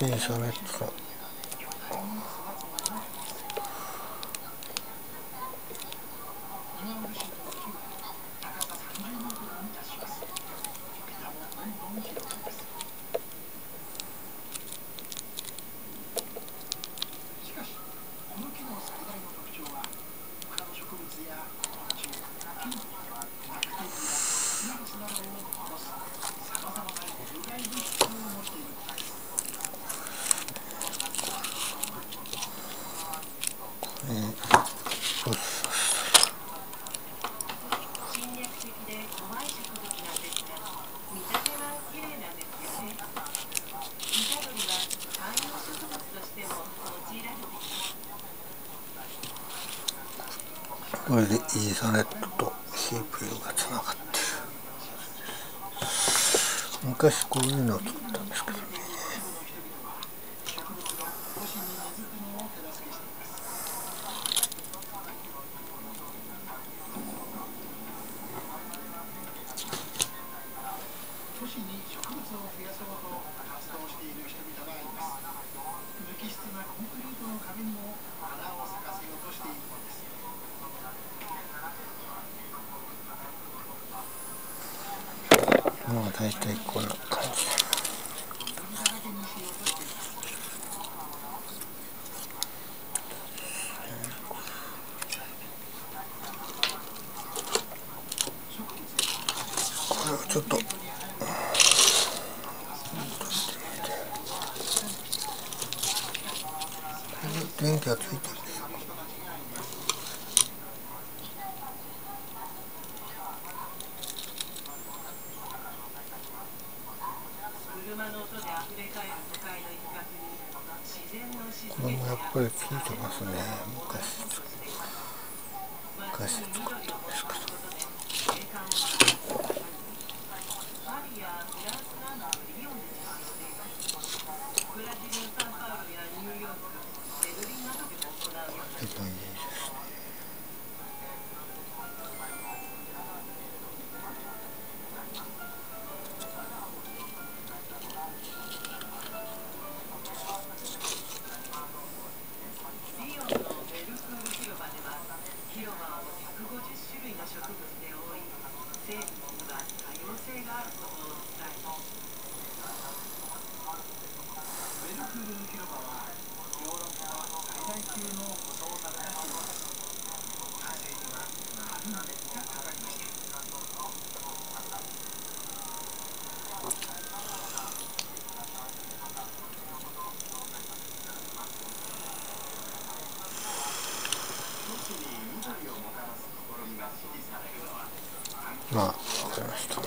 インサネットのこれでイーサネットと CPU がつながってる。昔こういうのを作ったんですけどね。まあ大体こんな感じ。これをちょっと。電気がついてる。これもやっぱりついてますね。昔昔作ったんですけどで性問題多様性があることの伝えウェルフールの広場はヨーロッパ最大級のわかりました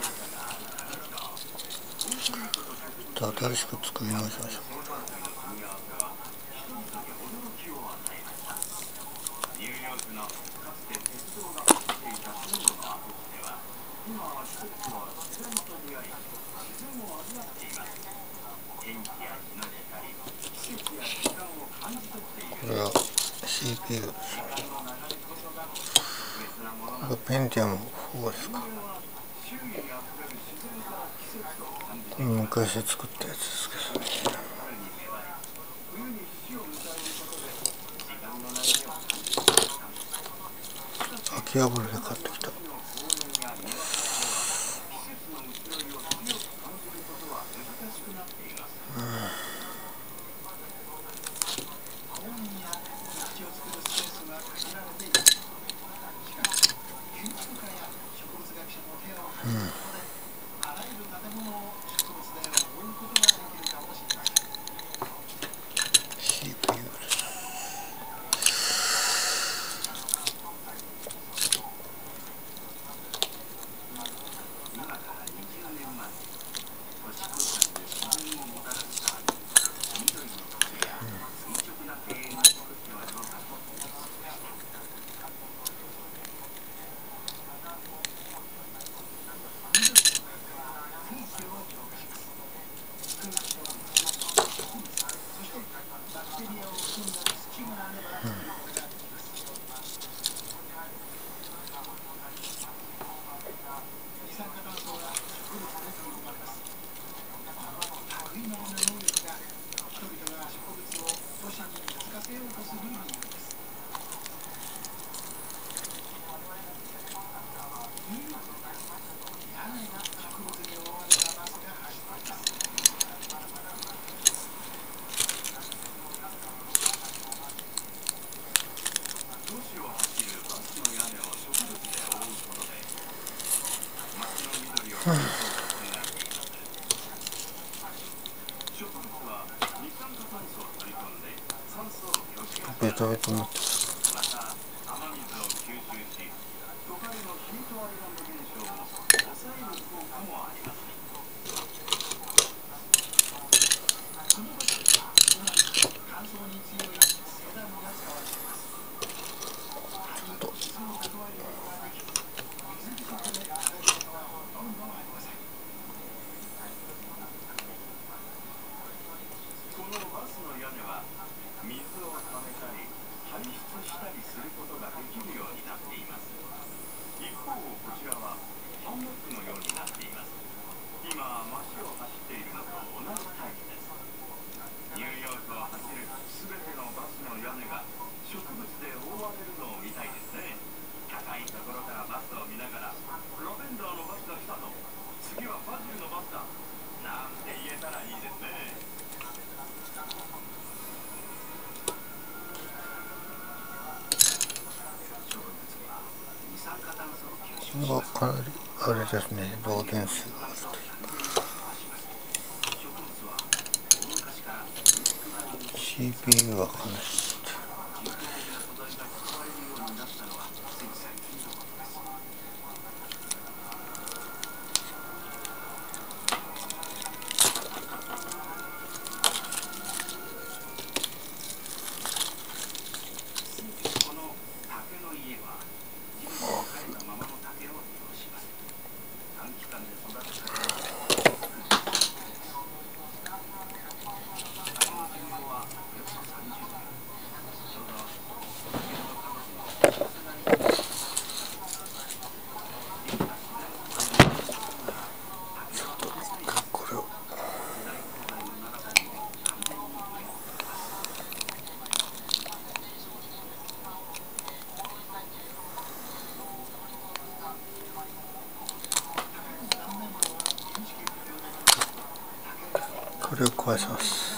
じゃあ新しく作り直しましょう。これは CPU です。これペンティアム4ですかこれ昔作ったやつですけどね。秋葉原で買ってきた。ベトベいと思って。したりすることができるようになっています一方こちらはハンモックのようになっています今街を走っているのと同じタイプですニューヨークを走る全てのバスの屋根が植物で覆われるのを見たいですね。がかなりあれですね動電数があるという CPU はかなりこれを壊します。